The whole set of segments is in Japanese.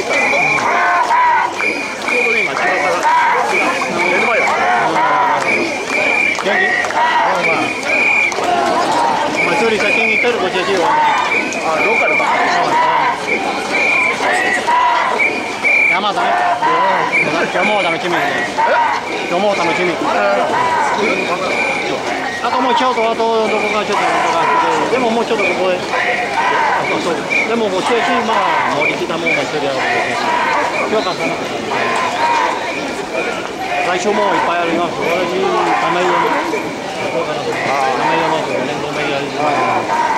ちからちょうど今仕事が目の前だ元気お前処理先に行ったらこっちはよあローカルか山だね今日も楽しみ今日も楽しみあともうちょっとあとどこかちょっとなんとかしてでももうちょっとここででももうしやしまあ森来たもんがしてるやろうけど今日かさな来週もいっぱいあります私亀色のどうかな亀色の連合メディア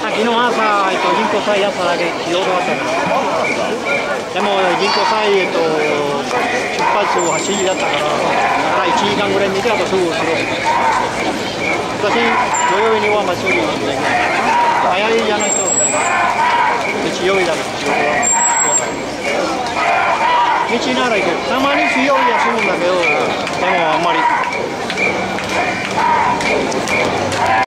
昨日朝、えっと、銀行祭朝だけ仕事があったからでも銀行祭、えっと、発は8時だったからだから1時間ぐらい見てあとすぐする私土曜日にはまあ処理できない早いじゃないと。日曜日だから。仕事は日なら行けるたまに水曜日休むんだけどでもあんまり。